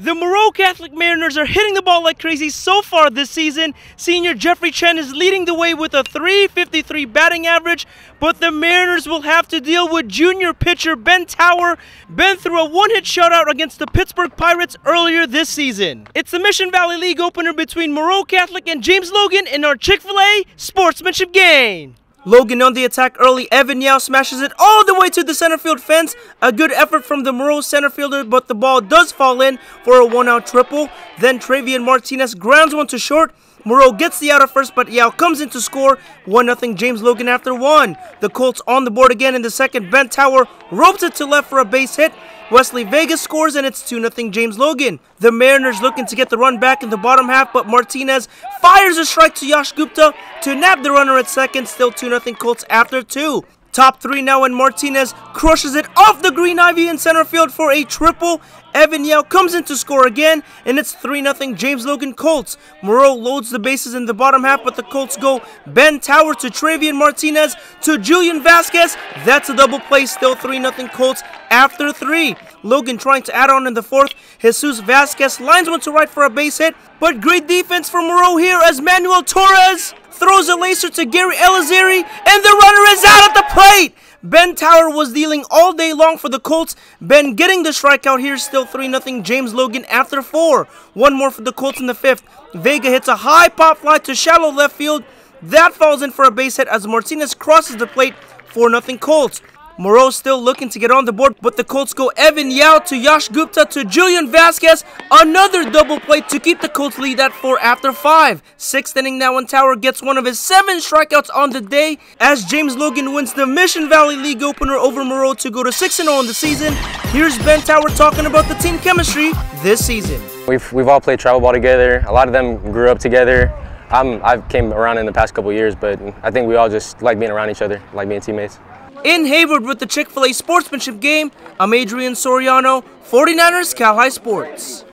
The Moreau Catholic Mariners are hitting the ball like crazy so far this season. Senior Jeffrey Chen is leading the way with a 353 batting average, but the Mariners will have to deal with junior pitcher Ben Tower. Ben threw a one hit shutout against the Pittsburg Pirates earlier this season. It's the Mission Valley League opener between Moreau Catholic and James Logan in our Chick fil A sportsmanship game. Logan on the attack early. Evan Yau smashes it all the way to the center field fence. A good effort from the Moreau center fielder, but the ball does fall in for a one out triple. Then Trevian Martinez grounds one to short. Moreau gets the out at first, but Yau comes in to score 1-0 James Logan after one. The Colts on the board again in the second. Ben Tower ropes it to left for a base hit. Westley Vegas scores and it's 2-0 James Logan. The Mariners looking to get the run back in the bottom half, but Martinez fires a strike to Yash Gupta to nab the runner at second. Still 2-0 Colts after two. Top three now, and Martinez crushes it off the green ivy in center field for a triple. Evan Yau comes in to score again, and it's 3 0 James Logan Colts. Moreau loads the bases in the bottom half, but the Colts go Ben Tower to Trevian Martinez to Julian Vasquez. That's a double play, still 3 0 Colts after three. Logan trying to add on in the fourth. Jesus Vasquez lines one to right for a base hit, but great defense from Moreau here as Manuel Torres throws a laser to Gary Elizarrey, and the runner is out at the plate. Ben Tower was dealing all day long for the Colts. Ben getting the strikeout here, still 3 0 James Logan after four. One more for the Colts in the fifth. Vega hits a high pop fly to shallow left field. That falls in for a base hit as Martinez crosses the plate 4 0 Colts. Moreau still looking to get on the board, but the Colts go Evan Yau to Yash Gupta to Julian Vasquez. Another double play to keep the Colts lead at four after five. Sixth inning now, and Tower gets one of his seven strikeouts on the day as James Logan wins the Mission Valley League opener over Moreau to go to 6 0 in the season. Here's Ben Tower talking about the team chemistry this season. We've, we've all played travel ball together. A lot of them grew up together. I'm, I've came around in the past couple years, but I think we all just like being around each other, like being teammates. In Hayward with the Chick fil A sportsmanship game, I'm Adrian Soriano, 49ers Cal-Hi Sports.